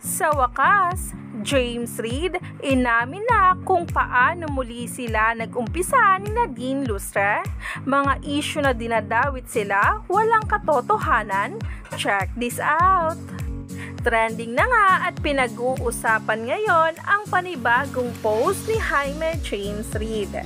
Sa wakas, James Reid inamin na kung paano muli sila nag-umpisa ni Nadine Lustre. Mga issue na dinadawit sila, walang katotohanan. Check this out! Trending na nga at pinag-uusapan ngayon ang panibagong post ni Jaime James Reid.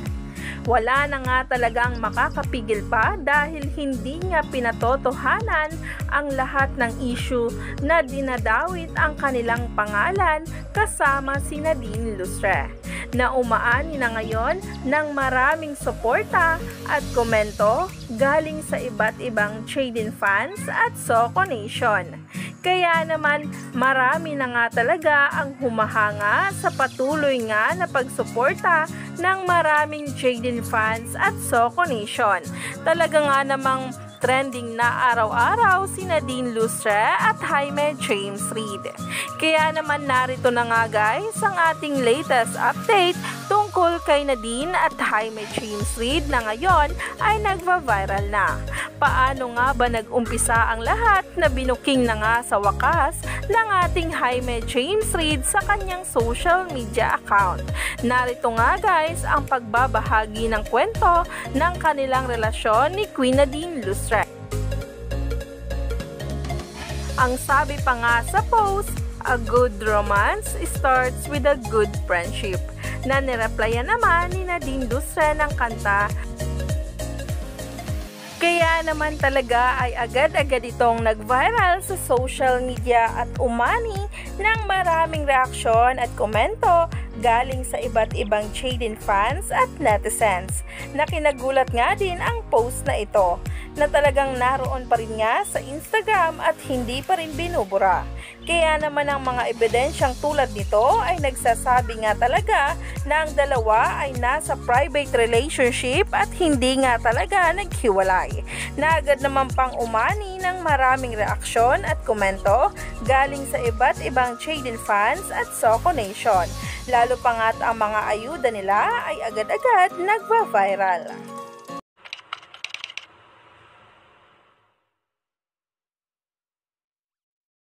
Wala na nga talagang makakapigil pa dahil hindi niya pinatotohanan ang lahat ng issue na dinadawit ang kanilang pangalan kasama si Nadine Lustre na umaani na ngayon ng maraming suporta at komento galing sa iba't ibang Chadin fans at Soko Nation. Kaya naman marami na nga talaga ang humahanga sa patuloy nga na pagsuporta ng maraming Jaden fans at Soko Nation. Talaga nga namang trending na araw-araw si Nadine Lustre at Jaime James Reid. Kaya naman narito na nga guys ang ating latest update tungkol kay Nadine at Jaime Reid na ngayon ay nagva-viral na. Paano nga ba nag-umpisa ang lahat na binuking na nga sa wakas ng ating Jaime Reid sa kanyang social media account? Narito nga guys ang pagbabahagi ng kwento ng kanilang relasyon ni Queen Nadine Lustre. Ang sabi pa nga sa post, a good romance starts with a good friendship. Na nireplyan naman ni Nadine Lustre ng kanta. Kaya naman talaga ay agad-agad itong nag-viral sa social media at umani ng maraming reaksyon at komento galing sa iba't ibang Jaden fans at netizens. Na kinagulat nga din ang post na ito na talagang naroon pa rin nga sa Instagram at hindi pa rin binubura. Kaya naman ang mga ebidensyang tulad nito ay nagsasabi nga talaga na ang dalawa ay nasa private relationship at hindi nga talaga naghiwalay. Na agad naman pang umani ng maraming reaksyon at komento galing sa iba't ibang Jaden fans at Soko Nation. Lalo pa nga't ang mga ayuda nila ay agad-agad nagva-viral.